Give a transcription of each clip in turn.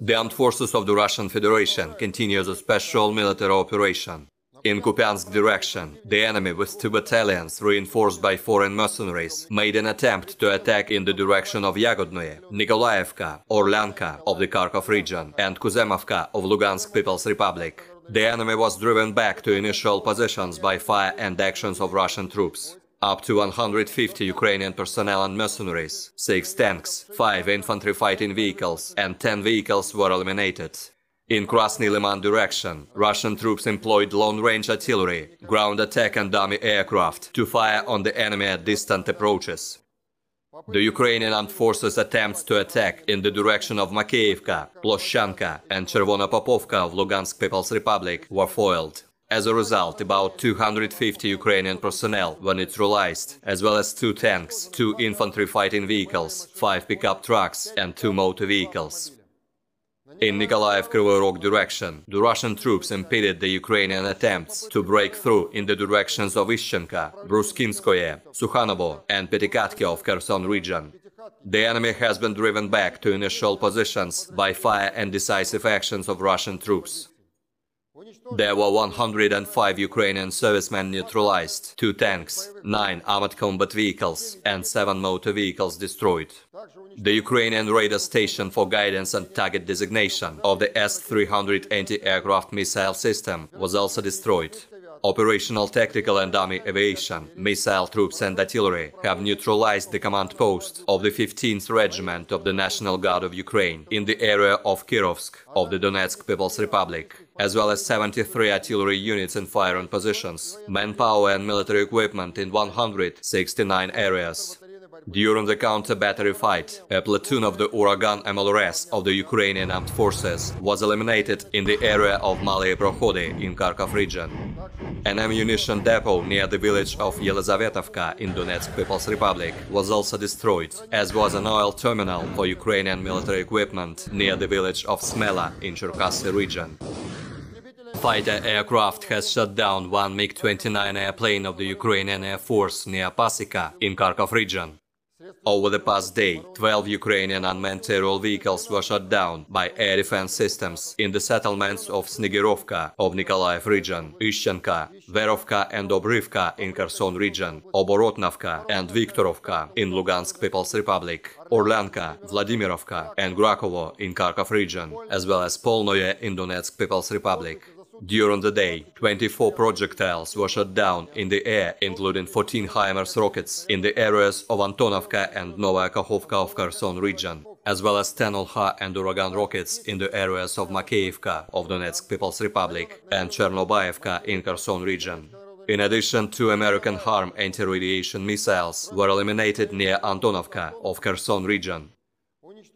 The armed forces of the Russian Federation continue the special military operation. In Kupiansk direction, the enemy with two battalions reinforced by foreign mercenaries made an attempt to attack in the direction of Yagodnoye, Nikolaevka, Orlyanka of the Kharkov region and Kuzemovka of Lugansk People's Republic. The enemy was driven back to initial positions by fire and actions of Russian troops. Up to 150 Ukrainian personnel and mercenaries, 6 tanks, 5 infantry fighting vehicles and 10 vehicles were eliminated. In Krasny Liman direction, Russian troops employed long-range artillery, ground attack and dummy aircraft to fire on the enemy at distant approaches. The Ukrainian armed forces attempts to attack in the direction of Makeivka, Ploshchanka and Chervonopopovka of Lugansk People's Republic were foiled. As a result, about 250 Ukrainian personnel were neutralized, as well as two tanks, two infantry fighting vehicles, five pickup trucks and two motor vehicles. In Nikolaev Kryvyi Rog direction, the Russian troops impeded the Ukrainian attempts to break through in the directions of Ishchenka, Bruskinskoye, Sukhanovo and Petikatki of Kherson region. The enemy has been driven back to initial positions by fire and decisive actions of Russian troops. There were 105 Ukrainian servicemen neutralized, 2 tanks, 9 armored combat vehicles and 7 motor vehicles destroyed. The Ukrainian radar station for guidance and target designation of the S-300 anti-aircraft missile system was also destroyed. Operational tactical and army aviation, missile troops and artillery have neutralized the command post of the 15th Regiment of the National Guard of Ukraine in the area of Kirovsk of the Donetsk People's Republic, as well as 73 artillery units in firing positions, manpower and military equipment in 169 areas. During the counter-battery fight, a platoon of the Uragan MLRS of the Ukrainian armed forces was eliminated in the area of Malye Prohody in Kharkov region. An ammunition depot near the village of Yelizavetovka in Donetsk People's Republic was also destroyed, as was an oil terminal for Ukrainian military equipment near the village of Smela in Cherkasy region. Fighter aircraft has shot down one MiG-29 airplane of the Ukrainian Air Force near Pasika in Kharkov region. Over the past day, 12 Ukrainian unmanned aerial vehicles were shot down by air defense systems in the settlements of Snigirovka of Nikolaev region, Ishchenka, Verovka and Obrivka in Kherson region, Oborotnovka and Viktorovka in Lugansk People's Republic, Orlyanka, Vladimirovka and Grakovo in Kharkov region, as well as Polnoye in Donetsk People's Republic. During the day, 24 projectiles were shot down in the air, including 14 HIMARS rockets in the areas of Antonovka and Novaya Kakhovka of Kherson region, as well as 10 Olkha and Uragan rockets in the areas of Makeivka of Donetsk People's Republic and Chernobyevka in Kherson region. In addition, two American HARM anti-radiation missiles were eliminated near Antonovka of Kherson region.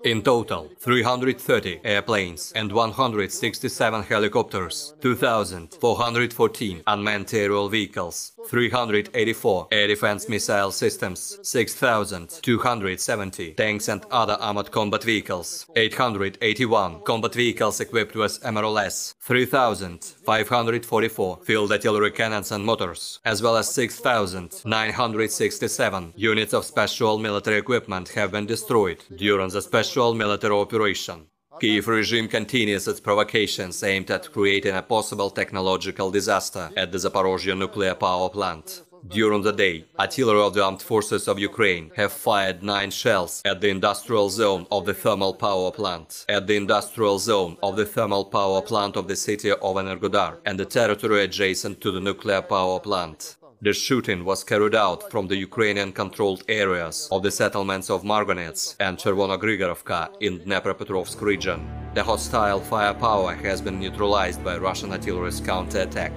In total, 330 airplanes and 167 helicopters, 2,414 unmanned aerial vehicles, 384 air defense missile systems, 6,270 tanks and other armored combat vehicles, 881 combat vehicles equipped with MRLS, 3,544 field artillery cannons and mortars, as well as 6,967 units of special military equipment have been destroyed during the special military operation. Kiev regime continues its provocations aimed at creating a possible technological disaster at the Zaporozhye nuclear power plant. During the day, artillery of the armed forces of Ukraine have fired nine shells at the industrial zone of the thermal power plant, at the industrial zone of the thermal power plant of the city of Energodar and the territory adjacent to the nuclear power plant. The shooting was carried out from the Ukrainian-controlled areas of the settlements of Marganets and Chervonogrigorovka in Dnepropetrovsk region. The hostile firepower has been neutralized by Russian artillery's counterattack.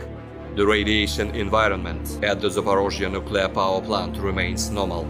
The radiation environment at the Zaporozhye nuclear power plant remains normal.